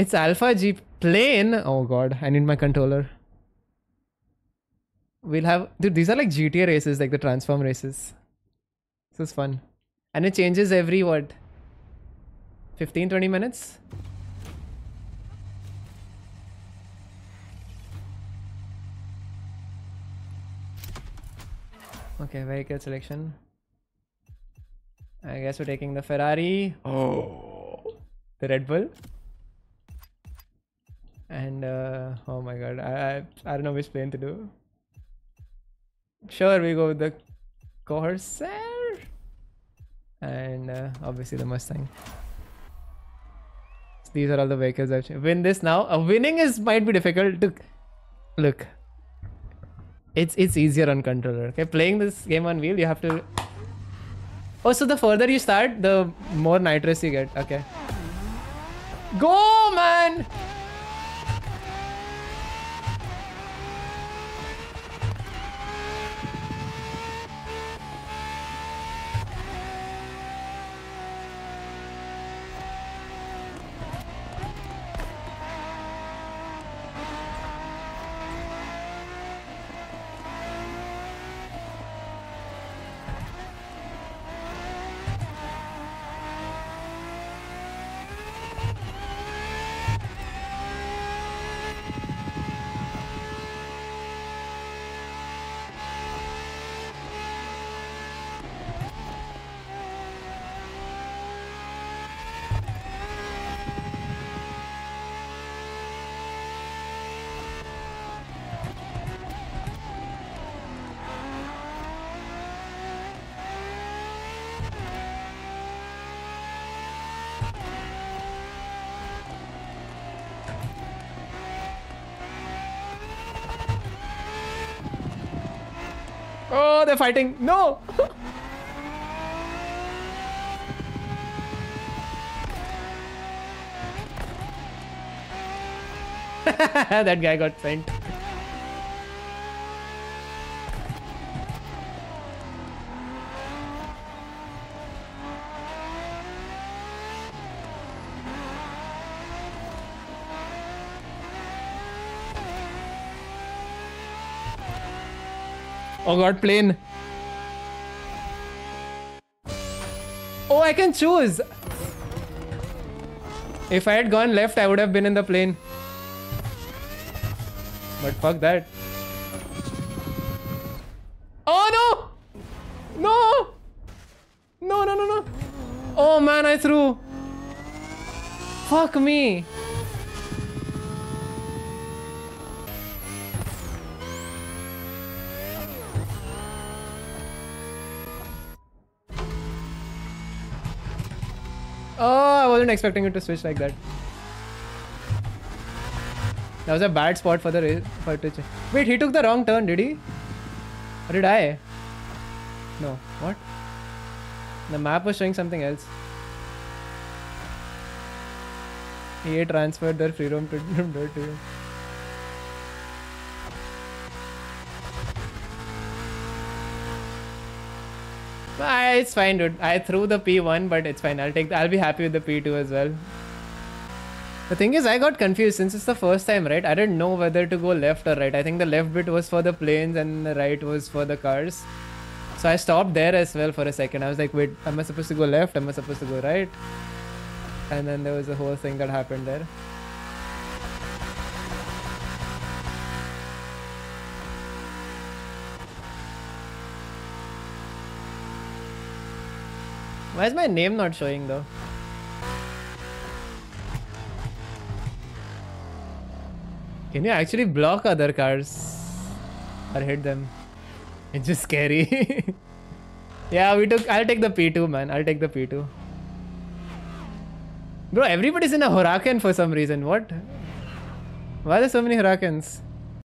It's Alpha G plane. Oh god, I need my controller. We'll have dude, these are like GTA races, like the transform races. This is fun. And it changes every what? 15 20 minutes? Okay, vehicle selection. I guess we're taking the Ferrari. Oh, the Red Bull. And uh, oh my god, I, I I don't know which plane to do. Sure, we go with the Corsair. And uh, obviously the Mustang. These are all the vehicles I've win this now. Uh, winning is might be difficult to look. It's it's easier on controller. Okay, playing this game on wheel, you have to. Oh, so the further you start, the more nitrous you get. Okay. Go, man! Oh, they're fighting. No! that guy got sent. Oh god, plane. Oh, I can choose. If I had gone left, I would have been in the plane. But fuck that. Oh no! No! No, no, no, no. Oh man, I threw. Fuck me. Oh, I wasn't expecting it to switch like that. That was a bad spot for the race. For to Wait, he took the wrong turn, did he? Or did I? No. What? The map was showing something else. EA transferred their free roam to to. It's fine, dude. I threw the P1, but it's fine. I'll take. The, I'll be happy with the P2 as well. The thing is, I got confused since it's the first time, right? I didn't know whether to go left or right. I think the left bit was for the planes and the right was for the cars. So I stopped there as well for a second. I was like, wait, am I supposed to go left? Am I supposed to go right? And then there was a whole thing that happened there. Why is my name not showing though? Can you actually block other cars? Or hit them? It's just scary. yeah, we took. I'll take the P2, man. I'll take the P2. Bro, everybody's in a Huracan for some reason. What? Why are there so many Huracans?